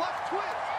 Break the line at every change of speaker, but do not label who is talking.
Left twist.